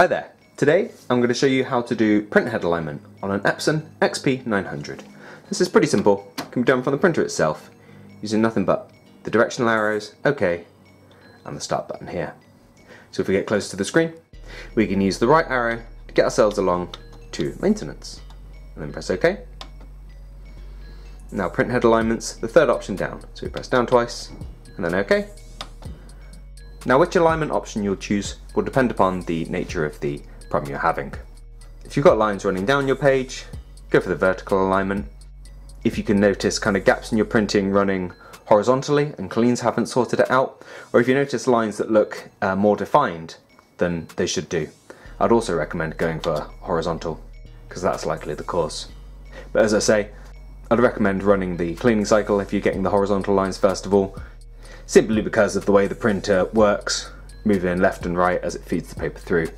Hi there. Today I'm going to show you how to do print head alignment on an Epson XP900. This is pretty simple, it can be done from the printer itself using nothing but the directional arrows, OK, and the start button here. So if we get close to the screen, we can use the right arrow to get ourselves along to maintenance, and then press OK. Now print head alignment's the third option down, so we press down twice, and then OK. Now which alignment option you'll choose will depend upon the nature of the problem you're having. If you've got lines running down your page, go for the vertical alignment. If you can notice kind of gaps in your printing running horizontally and cleans haven't sorted it out, or if you notice lines that look uh, more defined than they should do, I'd also recommend going for horizontal, because that's likely the cause. But as I say, I'd recommend running the cleaning cycle if you're getting the horizontal lines first of all, simply because of the way the printer works, moving left and right as it feeds the paper through.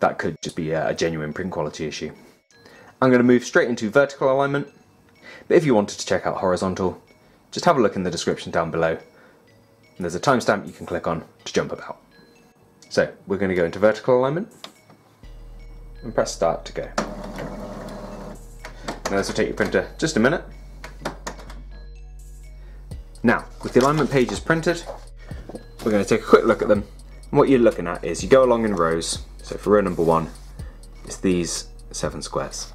That could just be a genuine print quality issue. I'm going to move straight into vertical alignment, but if you wanted to check out horizontal, just have a look in the description down below, and there's a timestamp you can click on to jump about. So we're going to go into vertical alignment, and press start to go. Now this will take your printer just a minute, now, with the alignment pages printed, we're going to take a quick look at them. And what you're looking at is you go along in rows. So for row number one, it's these seven squares.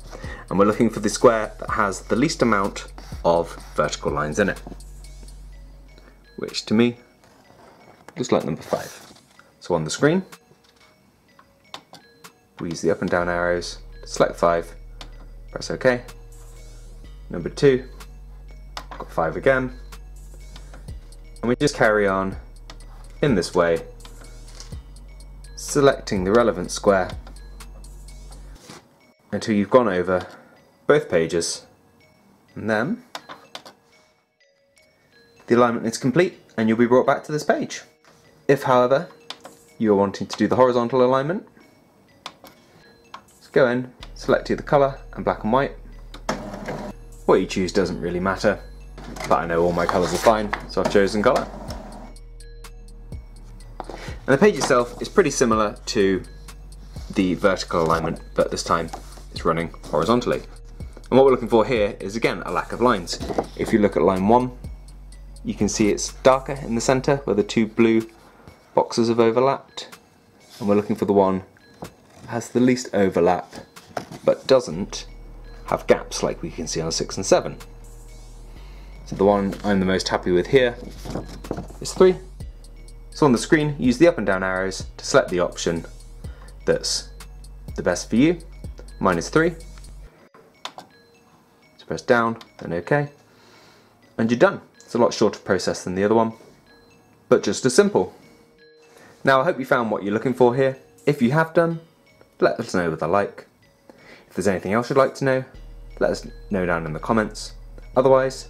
And we're looking for the square that has the least amount of vertical lines in it. Which to me, looks like number five. So on the screen, we use the up and down arrows, select five, press OK. Number two, got five again, and we just carry on in this way, selecting the relevant square until you've gone over both pages and then the alignment is complete and you'll be brought back to this page. If however you're wanting to do the horizontal alignment, go in, select either colour and black and white. What you choose doesn't really matter but I know all my colours are fine, so I've chosen colour. And the page itself is pretty similar to the vertical alignment, but this time it's running horizontally. And what we're looking for here is again a lack of lines. If you look at line 1, you can see it's darker in the centre where the two blue boxes have overlapped. And we're looking for the one that has the least overlap but doesn't have gaps like we can see on 6 and 7. The one I'm the most happy with here is 3. So on the screen, use the up and down arrows to select the option that's the best for you. Mine is 3. So press down, then OK. And you're done. It's a lot shorter process than the other one, but just as simple. Now I hope you found what you're looking for here. If you have done, let us know with a like. If there's anything else you'd like to know, let us know down in the comments. Otherwise,